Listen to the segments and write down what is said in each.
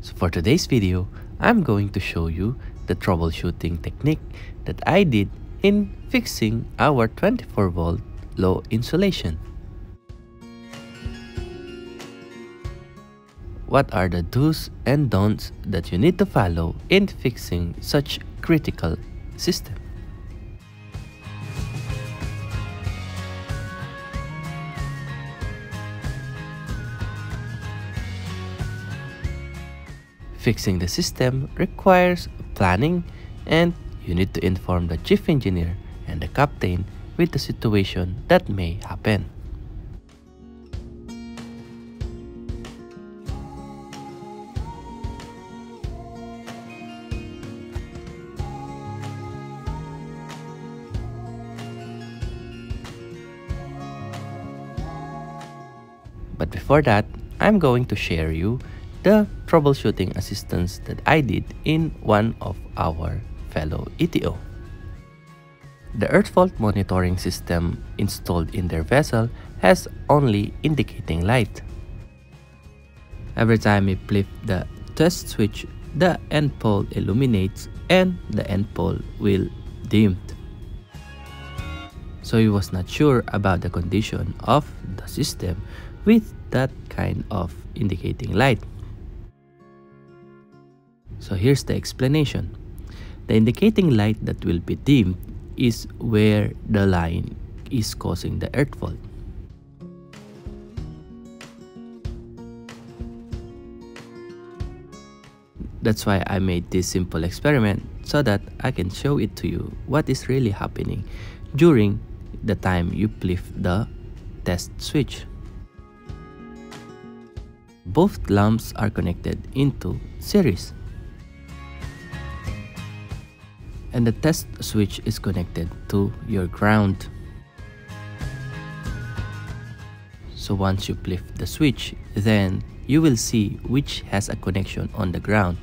So for today's video, I'm going to show you the troubleshooting technique that I did in fixing our 24 volt low insulation. What are the do's and don'ts that you need to follow in fixing such critical system? Fixing the system requires planning and you need to inform the chief engineer and the captain with the situation that may happen. But before that, I'm going to share you the troubleshooting assistance that I did in one of our fellow ETO. The earth fault monitoring system installed in their vessel has only indicating light. Every time we flip the test switch, the end pole illuminates and the end pole will dimmed. So he was not sure about the condition of the system with that kind of indicating light. So here's the explanation. The indicating light that will be dimmed is where the line is causing the earth fault. That's why I made this simple experiment so that I can show it to you what is really happening during the time you flip the test switch. Both lamps are connected into series. And the test switch is connected to your ground. So once you flip the switch, then you will see which has a connection on the ground.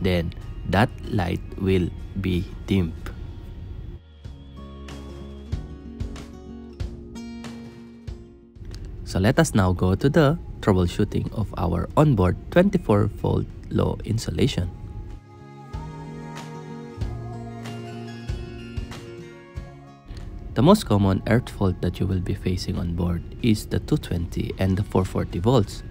Then that light will be dim. So let us now go to the troubleshooting of our onboard 24 volt low insulation. The most common earth fault that you will be facing on board is the 220 and the 440 volts.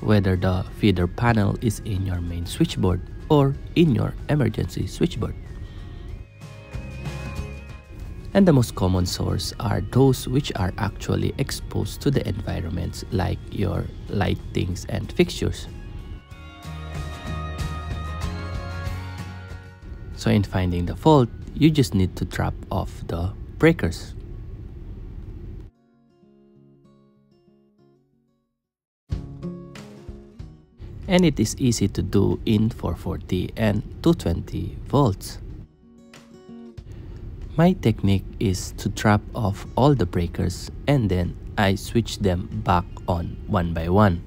Whether the feeder panel is in your main switchboard or in your emergency switchboard. And the most common source are those which are actually exposed to the environments like your lightings and fixtures. So in finding the fault, you just need to drop off the breakers. And it is easy to do in 440 and 220 volts. My technique is to drop off all the breakers and then I switch them back on one by one.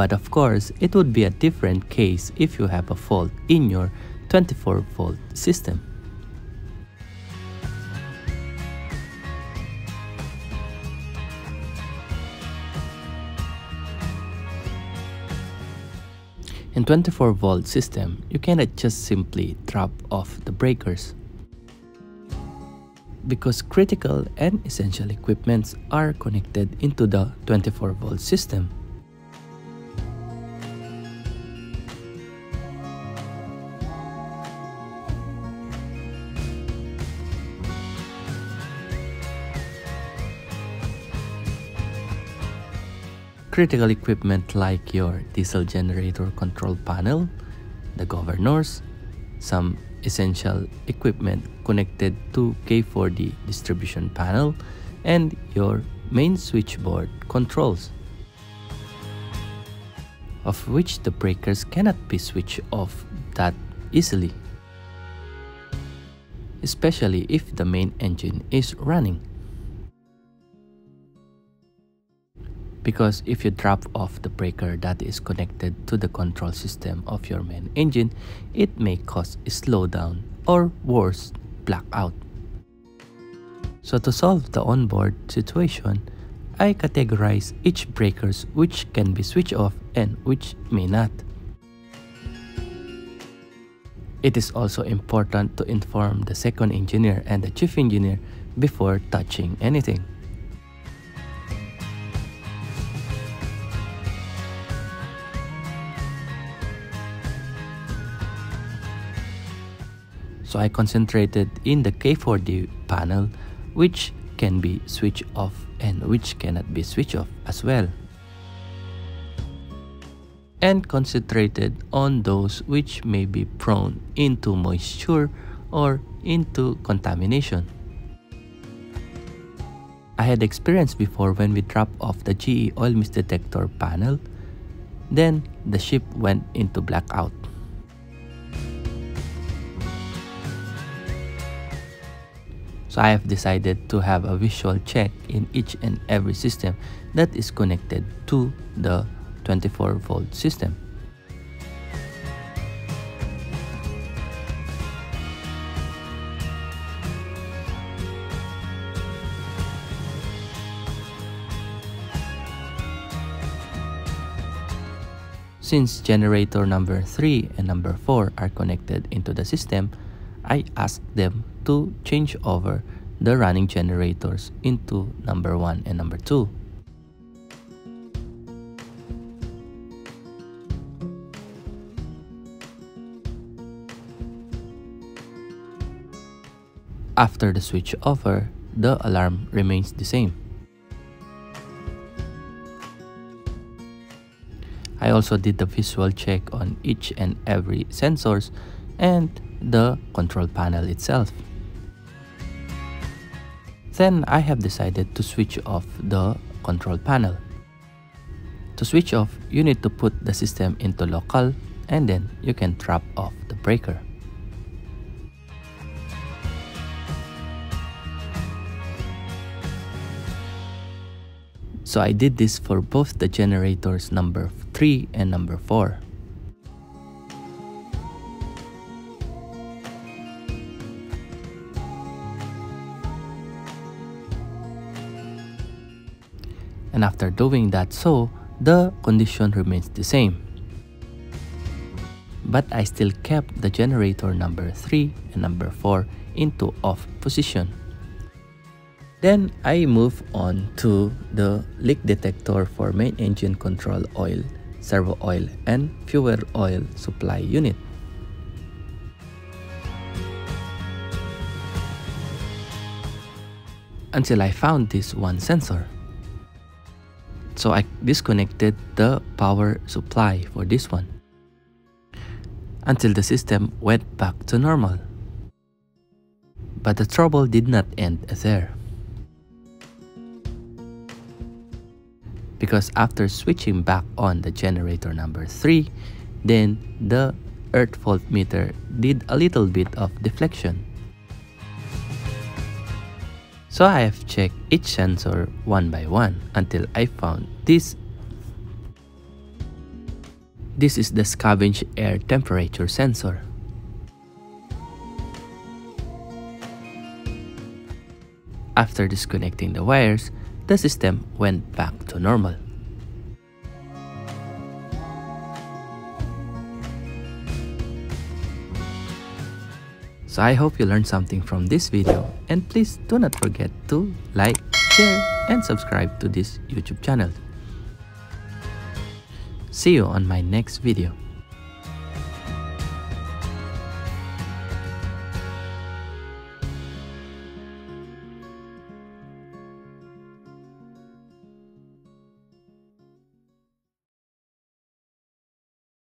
But of course, it would be a different case if you have a fault in your 24 volt system. In 24 volt system, you cannot just simply drop off the breakers because critical and essential equipments are connected into the 24 volt system. Critical equipment like your diesel generator control panel, the governors, some essential equipment connected to K4D distribution panel, and your main switchboard controls, of which the breakers cannot be switched off that easily, especially if the main engine is running. Because if you drop off the breaker that is connected to the control system of your main engine, it may cause a slowdown or worse, blackout. So to solve the onboard situation, I categorize each breakers which can be switched off and which may not. It is also important to inform the second engineer and the chief engineer before touching anything. So I concentrated in the K4D panel which can be switched off and which cannot be switched off as well. And concentrated on those which may be prone into moisture or into contamination. I had experienced before when we dropped off the GE oil mist detector panel, then the ship went into blackout. I have decided to have a visual check in each and every system that is connected to the 24 volt system. Since generator number 3 and number 4 are connected into the system, I asked them to change over the running generators into number 1 and number 2. After the switch over, the alarm remains the same. I also did the visual check on each and every sensors and the control panel itself. Then I have decided to switch off the control panel. To switch off, you need to put the system into local and then you can drop off the breaker. So I did this for both the generators number 3 and number 4. And after doing that so, the condition remains the same. But I still kept the generator number 3 and number 4 into off position. Then I move on to the leak detector for main engine control oil, servo oil, and fuel oil supply unit. Until I found this one sensor. So I disconnected the power supply for this one until the system went back to normal. But the trouble did not end there. Because after switching back on the generator number 3, then the earth fault meter did a little bit of deflection. So I have checked each sensor one by one until I found this. This is the scavenge air temperature sensor. After disconnecting the wires, the system went back to normal. So I hope you learned something from this video and please do not forget to like, share, and subscribe to this YouTube channel. See you on my next video.